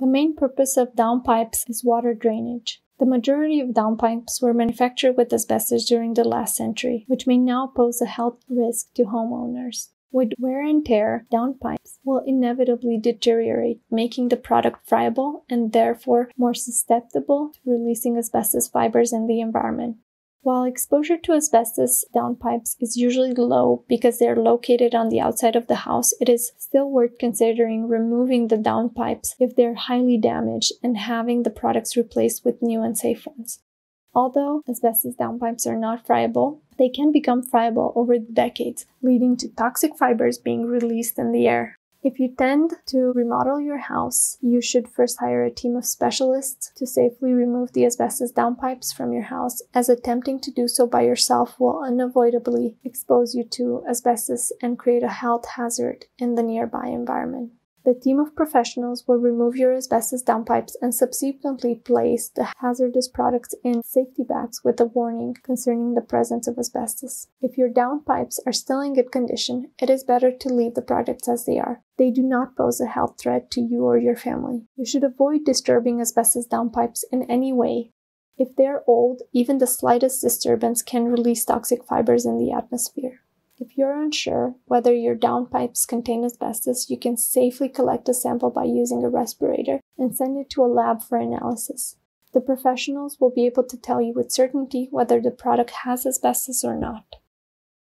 The main purpose of downpipes is water drainage. The majority of downpipes were manufactured with asbestos during the last century, which may now pose a health risk to homeowners. With wear and tear, downpipes will inevitably deteriorate, making the product friable and therefore more susceptible to releasing asbestos fibers in the environment. While exposure to asbestos downpipes is usually low because they are located on the outside of the house, it is still worth considering removing the downpipes if they're highly damaged and having the products replaced with new and safe ones. Although asbestos downpipes are not friable, they can become friable over the decades, leading to toxic fibers being released in the air. If you tend to remodel your house, you should first hire a team of specialists to safely remove the asbestos downpipes from your house, as attempting to do so by yourself will unavoidably expose you to asbestos and create a health hazard in the nearby environment. The team of professionals will remove your asbestos downpipes and subsequently place the hazardous products in safety bags with a warning concerning the presence of asbestos. If your downpipes are still in good condition, it is better to leave the products as they are. They do not pose a health threat to you or your family. You should avoid disturbing asbestos downpipes in any way. If they are old, even the slightest disturbance can release toxic fibers in the atmosphere. You're unsure whether your downpipes contain asbestos, you can safely collect a sample by using a respirator and send it to a lab for analysis. The professionals will be able to tell you with certainty whether the product has asbestos or not.